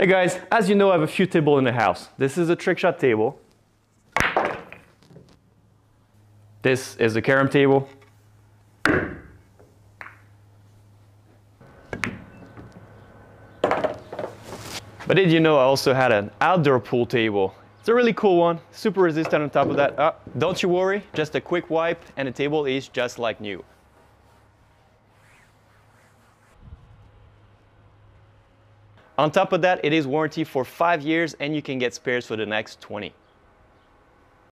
Hey guys, as you know, I have a few tables in the house. This is a trick shot table. This is the carom table. But did you know I also had an outdoor pool table? It's a really cool one, super resistant on top of that. Ah, don't you worry, just a quick wipe and the table is just like new. On top of that, it is warranty for five years and you can get spares for the next 20.